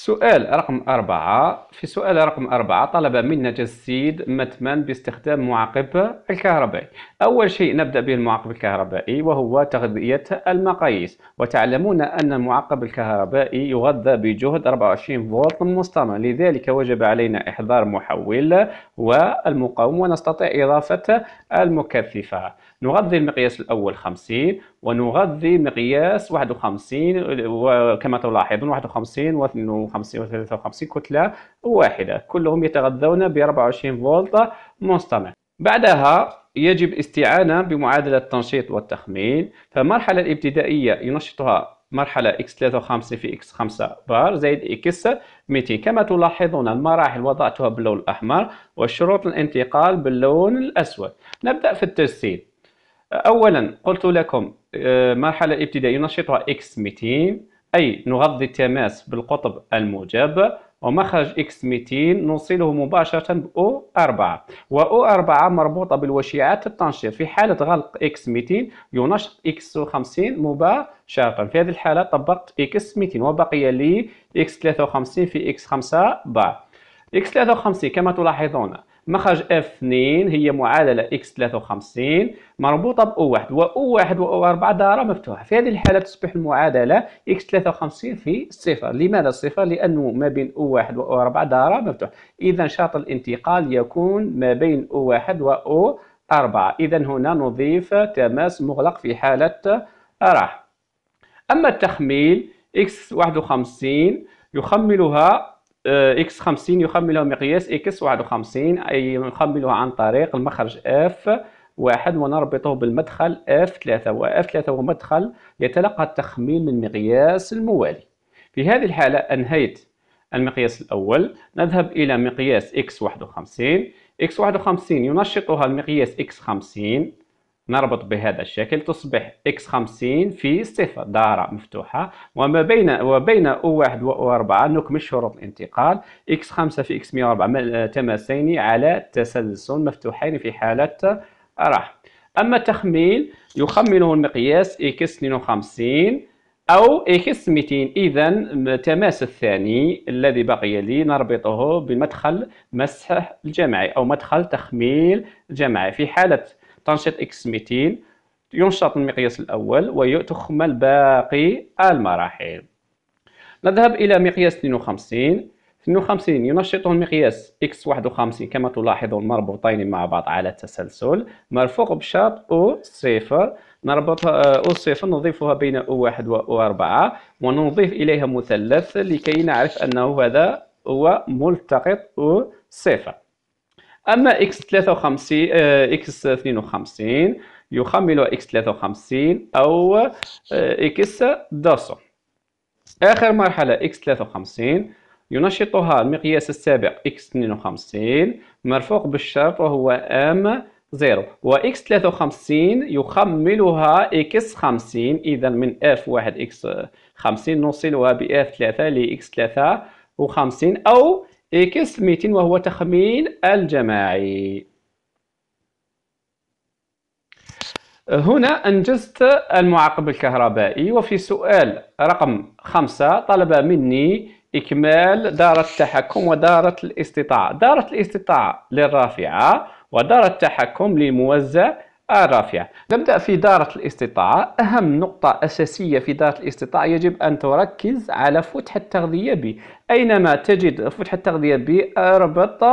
السؤال رقم أربعة. في سؤال رقم أربعة طلب منا تجسيد متما باستخدام معقب الكهربائي. أول شيء نبدأ به المعقب الكهربائي وهو تغذية المقاييس. وتعلمون أن المعقب الكهربائي يغذى بجهد 24 فولت مستمر. لذلك وجب علينا إحضار محول والمقاوم ونستطيع إضافة المكثفة. نغذي المقياس الأول 50 ونغذي مقياس 51 وكما تلاحظون 51 و 52 و 53 كتلة واحدة. كلهم يتغذون ب 24 فولت مستمر. بعدها يجب استعانة بمعادلة التنشيط والتخمين. فالمرحلة الإبتدائية ينشطها مرحلة x53 في x5 بار زائد x 200 كما تلاحظون المراحل وضعتها باللون الأحمر وشروط الانتقال باللون الأسود. نبدأ في التجسيد. أولا قلت لكم آه، مرحلة الإبتدائية ينشطها x 200 أي نغذي التماس بالقطب الموجب ومخرج x 200 نوصله مباشرة ب O4 و O4 مربوطة بالوشيعات التنشيط. في حالة غلق x 200 ينشط x 50 مباشرة. في هذه الحالة طبقت x 200 وبقي لي x 53 في x 5 بار x 53 كما تلاحظون مخرج F2 هي معادلة X53 مربوطة ب O1 و O1 و O4 دائرة مفتوحة. في هذه الحالة تصبح المعادلة X53 في صفر. لماذا صفر؟ لأنه ما بين O1 و O4 دائرة مفتوحة إذا شرط الانتقال يكون ما بين O1 و O4 إذا هنا نضيف تماس مغلق في حالة راحة أما التخميل X51 يخملها X 50 يخمله مقياس X 51 أي نخمله عن طريق المخرج F واحد ونربطه بالمدخل F 3 و F 3 هو مدخل يتلقى التخميل من مقياس الموالي. في هذه الحالة أنهيت المقياس الأول نذهب إلى مقياس x 51 x 51 ينشطها المقياس x 50 نربط بهذا الشكل تصبح x 50 في صفر دائرة مفتوحة. وما بين وبين O1 و O4 نكمل شروط الانتقال. x 5 في x 104 تماسين على تسلسل مفتوحين في حالة راح أما التخميل يخمله المقياس x 52 أو x 200 إذا التماس الثاني الذي بقي لي نربطه بمدخل مسح الجمعي أو مدخل تخميل جمعي في حالة تنشيط إكس 200 ينشط المقياس الأول وتخمل باقي المراحل. نذهب إلى مقياس 52 52 ينشطه المقياس x51 كما تلاحظون مربوطين مع بعض على تسلسل مرفوق بشرط أو صفر. نربط أو صفر نضيفها بين أو 1 و أو 4 ونضيف إليها مثلث لكي نعرف أنه هذا هو ملتقط أو صفر. أما x 53 x 52 يخمل x 53 أو x 200 آخر مرحلة x 53 ينشطها المقياس السابق x 52 مرفوق بالشرط وهو m 0 و x 53 يخملها x 50 إذا من f 1 x 50 نوصلها ب f 3 ل x 53 أو إكس 200 وهو تخمين الجماعي. هنا أنجزت المعقب الكهربائي وفي سؤال رقم خمسة طلب مني إكمال دارة التحكم ودارة الاستطاعة دارة الاستطاعة للرافعة ودارة التحكم للموزع الرافعة نبدأ في دارة الاستطاعة. أهم نقطة أساسية في دارة الاستطاعة يجب أن تركز على فتح التغذية ب. أينما تجد فتح التغذية ب أربط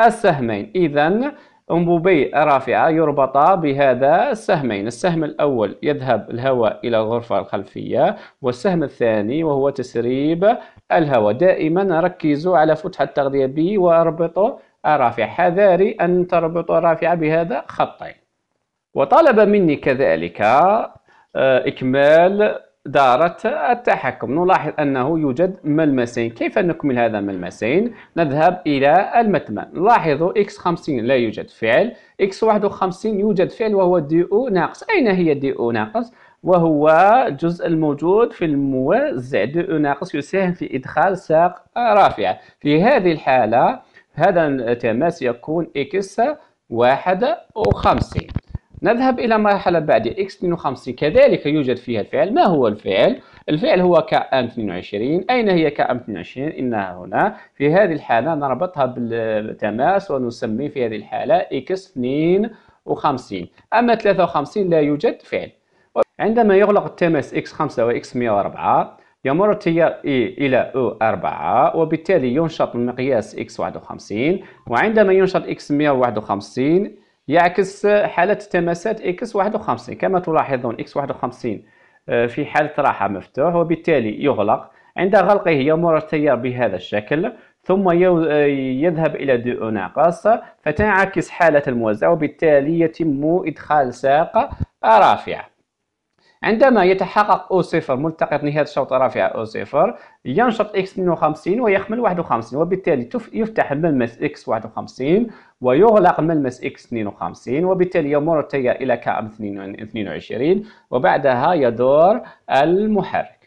السهمين. إذا أنبوبي رافعة يربطا بهذا السهمين. السهم الأول يذهب الهواء إلى الغرفة الخلفية والسهم الثاني وهو تسريب الهواء. دائما ركزوا على فتح التغذية ب وأربطوا الرافعة حذاري أن تربطوا الرافعة بهذا خطين. وطلب مني كذلك آه، إكمال دارة التحكم. نلاحظ أنه يوجد ملمسين. كيف نكمل هذا الملمسين؟ نذهب إلى المتمم لاحظوا x50 لا يوجد فعل x51 يوجد فعل وهو دي أو ناقص. أين هي دي أو ناقص؟ وهو الجزء الموجود في الموزع دي أو ناقص يساهم في إدخال ساق رافعة في هذه الحالة هذا التماس يكون x 51 نذهب إلى مرحلة بعد x52 كذلك يوجد فيها الفعل. ما هو الفعل؟ الفعل هو كأم22 أين هي كأم22؟ إنها هنا. في هذه الحالة نربطها بالتماس ونسمي في هذه الحالة x52 أما 53 لا يوجد فعل. عندما يغلق التماس x5 و x104 يمر التيار E إلى O4 وبالتالي ينشط المقياس X51 وعندما ينشط X151 يعكس حالة التماسات X51 كما تلاحظون X51 آه، في حالة راحة مفتوح وبالتالي يغلق. عند غلقه يمر التيار بهذا الشكل ثم آه، يذهب إلى دو ناقص فتنعكس حالة الموزع وبالتالي يتم إدخال ساق رافعة عندما يتحقق أو صفر ملتقط نهاية الشوط رافعة أو صفر ينشط X 52 ويخمل 51 وبالتالي يفتح ملمس X 51 ويغلق ملمس X 52 وبالتالي يمر التيار إلى KM 22 وبعدها يدور المحرك.